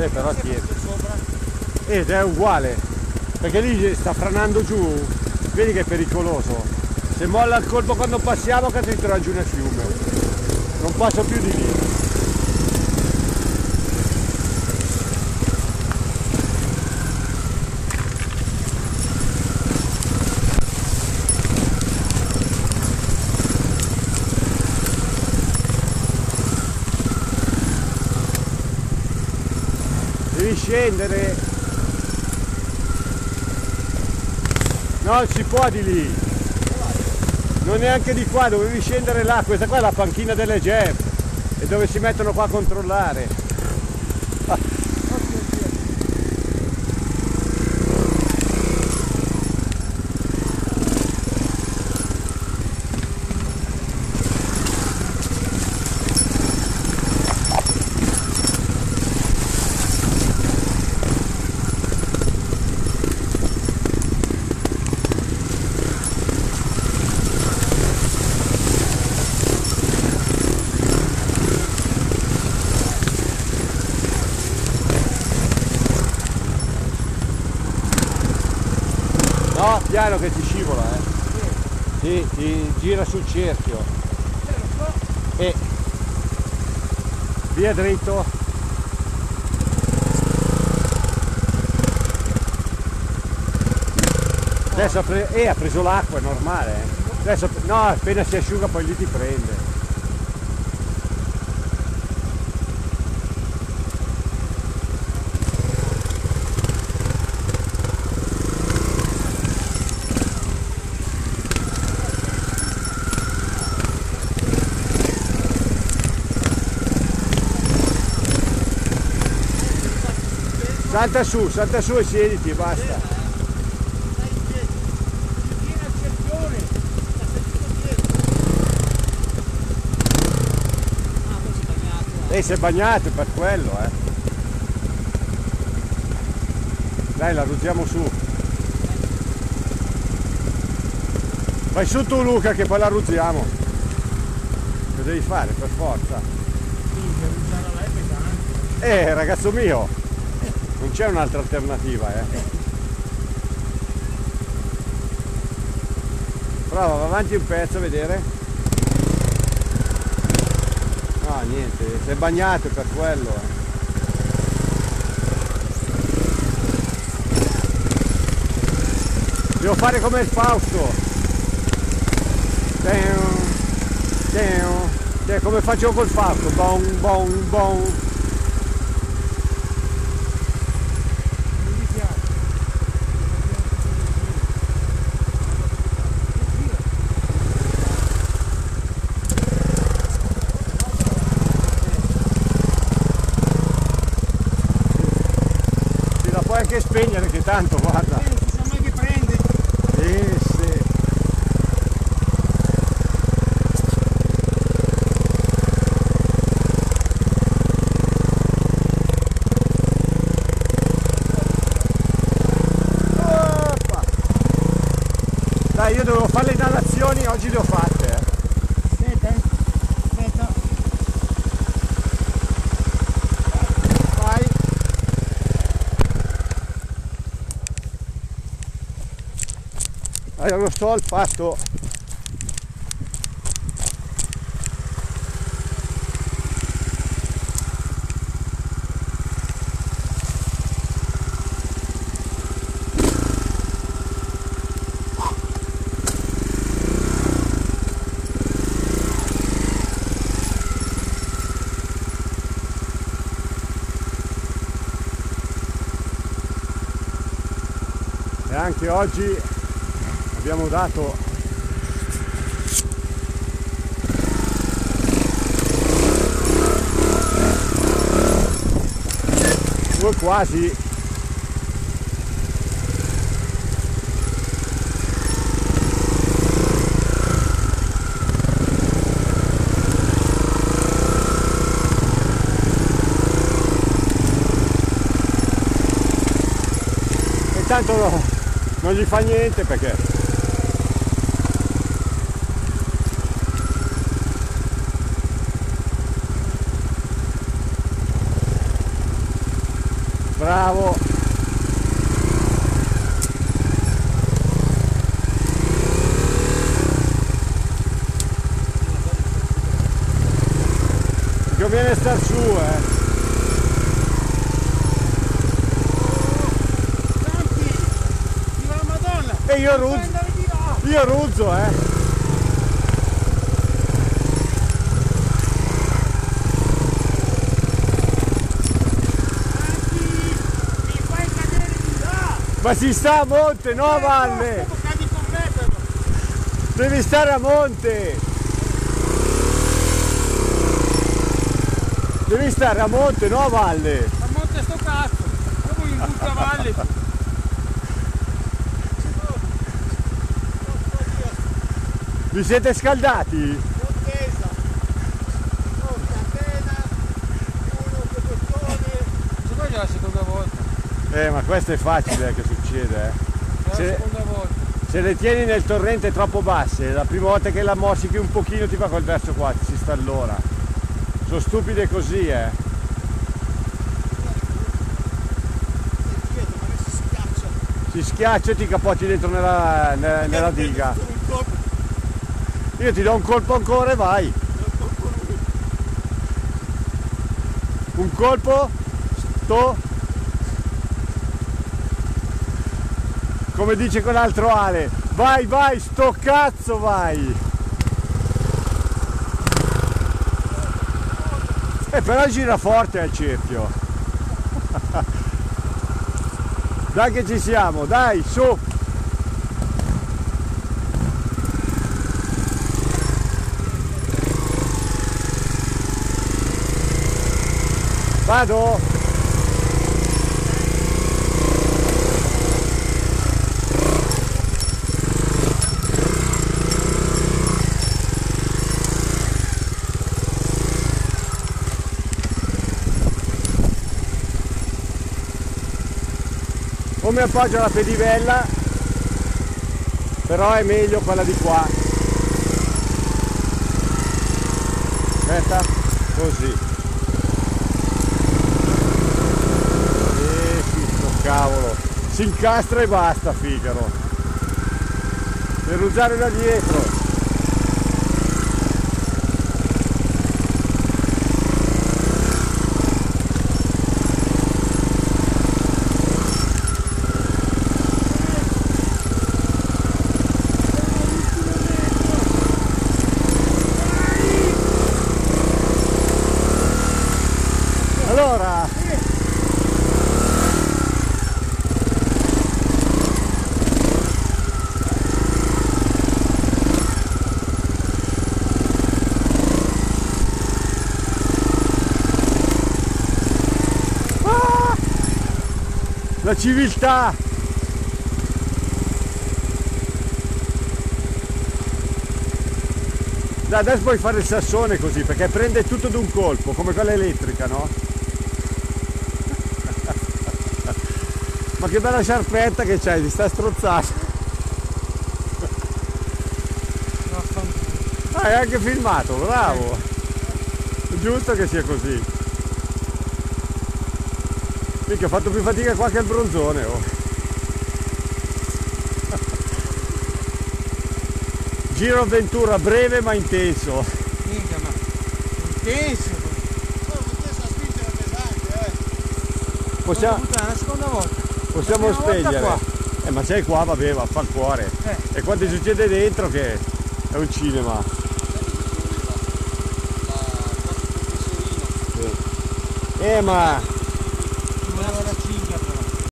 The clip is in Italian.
Sì, però tieni. Ed è uguale, perché lì sta franando giù, vedi che è pericoloso. Se molla il colpo quando passiamo che ti giù nel fiume. Non passo più di lì. Scendere. Non si può di lì. Non neanche di qua, dovevi scendere là. Questa qua è la panchina delle Jeep. E dove si mettono qua a controllare. No, piano che ti scivola, eh. Sì, ti gira sul cerchio. E via dritto. Adesso ha, pre- eh, ha preso l'acqua, è normale. eh. Adesso no, appena si asciuga poi lì ti prende. Salta su, salta su e siediti, basta. Lei si è bagnato per quello, eh. Dai, la ruzziamo su. Vai su tu Luca che poi la ruzziamo. Che devi fare per forza? Eh, ragazzo mio, non c'è un'altra alternativa, eh. Prova, va avanti un pezzo a vedere. No, niente, si è bagnato per quello. eh. Devo fare come il Fausto. Deo, deo, deo, come faccio col Fausto. Bon, bon, bon. Ti la puoi anche spegnere che tanto, guarda. non si sa mai che prende. Sì, sì. Oppa. Dai, io dovevo fare le inalazioni, oggi le ho fatte. eh. Aspetta, eh. aspetta. Vai. Lo sto al fatto. Anche oggi abbiamo dato due quasi. Tanto no- non gli fa niente perché Bravo. Ti conviene star su, eh. Viva la Madonna! E io ruzzo, io ruzzo, eh. Campi! Mi fai cadere di là! Ma si sta a monte, no a valle. Cadi completo! Devi stare a monte. Devi stare a monte, no a valle. A monte sto cazzo! Dopo mi butto a valle! Vi siete scaldati? La seconda volta! Eh, ma questo è facile eh, che succede, eh. È la seconda volta! Se le tieni nel torrente troppo basse, la prima volta che la morsichi un pochino ti fa quel verso qua, ti si stallona. Sono stupide così, eh. Si schiaccia! E ti capotti dentro nella, nella- nella diga. Io ti do un colpo ancora e vai. Un colpo, sto. Come dice quell'altro Ale, vai, vai, sto cazzo, vai. E però gira forte al cerchio. Dai che ci siamo, dai, su. Vado? Come appoggio la pedivella, però è meglio quella di qua. Aspetta, così. Eh sì, cavolo. Si incastra e basta Figaro. Per usare da dietro. Allora, Ah! La civiltà! Dai, adesso puoi fare il sassone così, perché prende tutto d'un colpo, come quella elettrica, no? Ma che bella sciarpetta che c'hai, ti sta strozzando. Ah, hai anche filmato, bravo! È giusto che sia così. Mica ho fatto più fatica qua che il bronzone, oh. Giro avventura breve ma intenso. Minchia, ma intenso! Possiamo, la seconda volta! possiamo La volta spegnere. qua. Eh, ma sei qua, vabbè, va, fa il cuore. Eh. E quanto succede dentro che è un cinema. Eh, ma